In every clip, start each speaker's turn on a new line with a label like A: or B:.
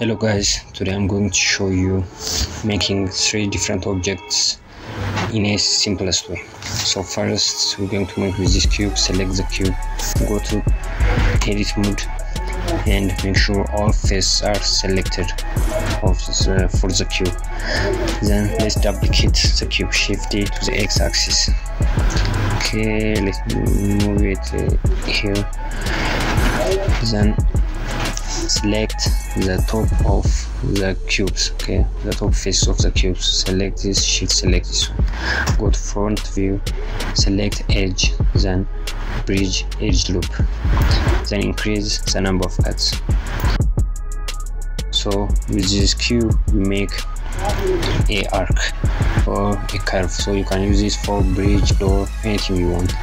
A: hello guys. Today i'm going to show you making three different objects in a simplest way. So first we're going to make with this cube select the cube go to edit mode and make sure all faces are selected of the, for the cube. Then let's duplicate the cube shift it to the x-axis. Okay let's move it uh, here. Then select the top of the cubes okay? The top face of the cubes. Select this shift select this one. Go to front view select edge then bridge edge loop. Then increase the number of cuts so with this cube we make a arc or a curve. So you can use this for bridge door anything you want.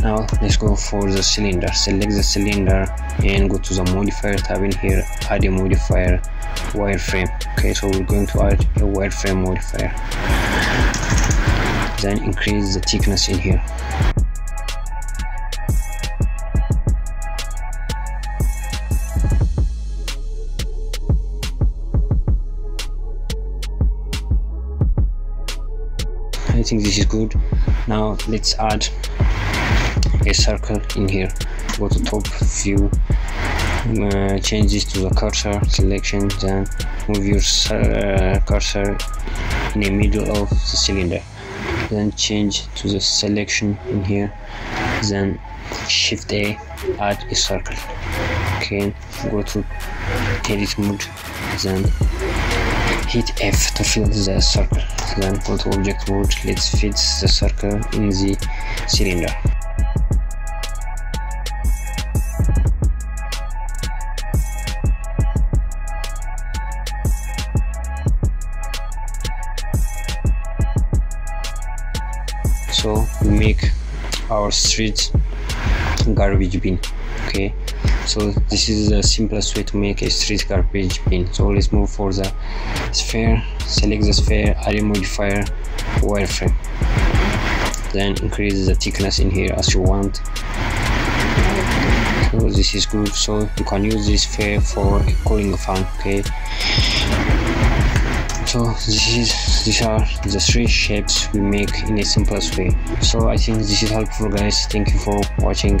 A: Now let's go for the cylinder. Select the cylinder and go to the modifier tab in here. Add a modifier wireframe. Okay so we're going to add a wireframe modifier. Then increase the thickness in here I think this is good. Now let's add a circle in here. Go to top view uh, change this to the cursor selection then move your uh, cursor in the middle of the cylinder. Then change to the selection in here. Then shift a add a circle. Okay go to edit mode. Then hit F to fill the circle. Then to object mode let's fit the circle in the cylinder. So we make our street garbage bin okay so this is the simplest way to make a street garbage bin so let's move for the sphere. Select the sphere add a modifier wireframe. Then increase the thickness in here as you want. So this is good. So you can use this sphere for a cooling fan okay? So this is these are the three shapes we make in a simplest way. So i think this is helpful guys. Thank you for watching